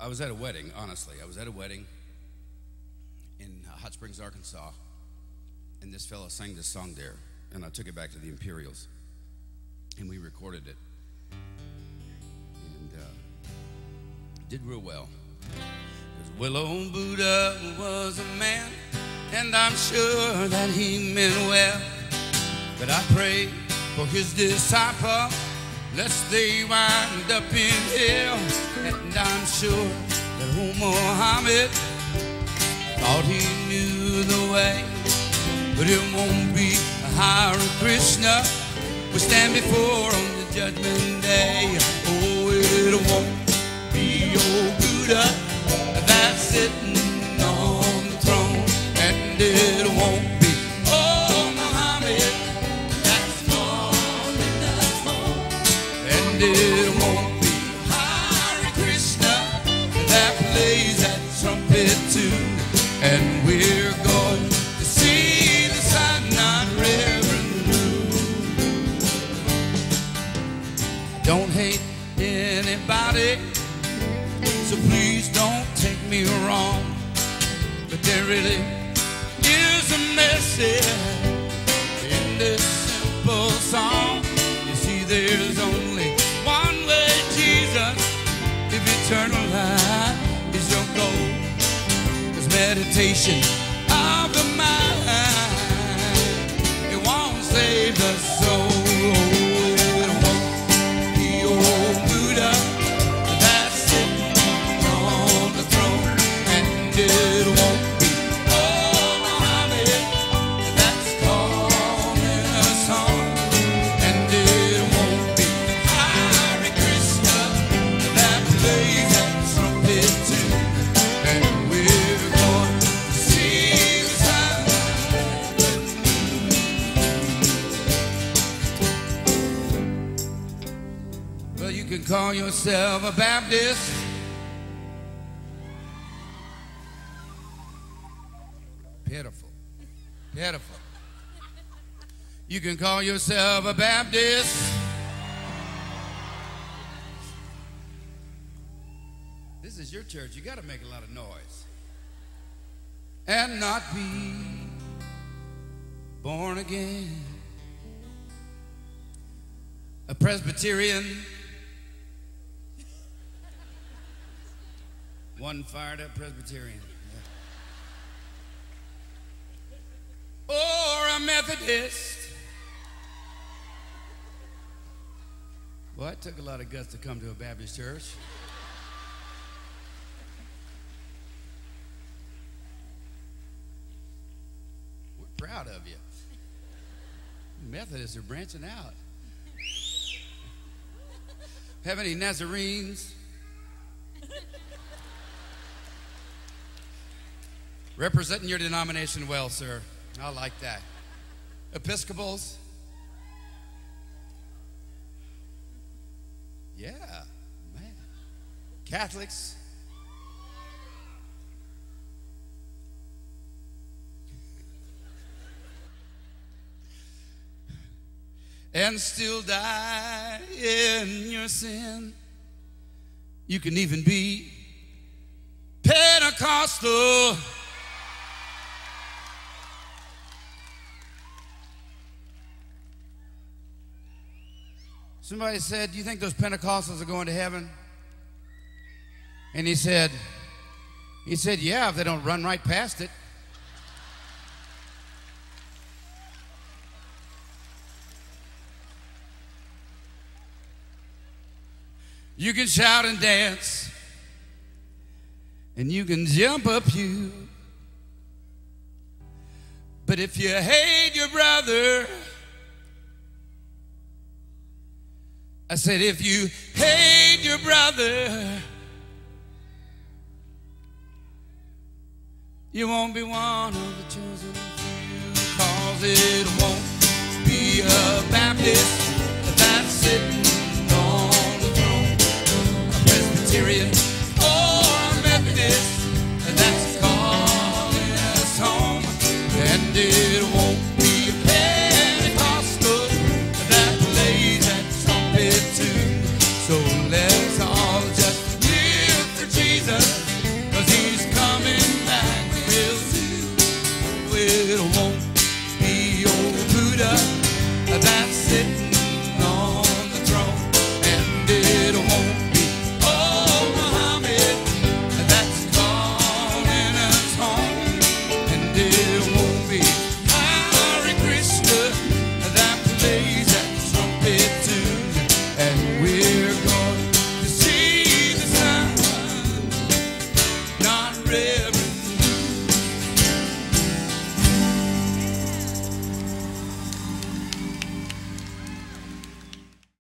I was at a wedding, honestly. I was at a wedding in Hot Springs, Arkansas, and this fellow sang this song there, and I took it back to the Imperials, and we recorded it, and uh, did real well. 'Cause well, old Buddha was a man, and I'm sure that he meant well. But I pray for his disciple, lest they wind up in hell. And I'm sure that old Muhammad thought he knew the way. But it won't be a Hare Krishna we stand before on the judgment it won't be Krishna that plays that trumpet. And we're going to see the. Don't hate anybody, so please don't take me wrong. But there really is a message in this simple song. You see, there's only Cause call yourself a Baptist. Pitiful. Pitiful. You can call yourself a Baptist. This is your church. You got to make a lot of noise. And not be born again. A Presbyterian. One fired up Presbyterian. Or a Methodist. Well, it took a lot of guts to come to a Baptist church. We're proud of you. Methodists are branching out. Have any Nazarenes? Representing your denomination well, sir. I like that. Episcopals? Yeah, man. Catholics? and still die in your sin. You can even be Pentecostal. Somebody said, Do you think those Pentecostals are going to heaven? And he said, He said, Yeah, if they don't run right past it. You can shout and dance, and you can jump up you. But if you hate your brother, I said, if you hate your brother, you won't be one of the chosen few, cause it won't be a Baptist that's sitting on the throne, a Presbyterian or a Methodist that's calling us home, and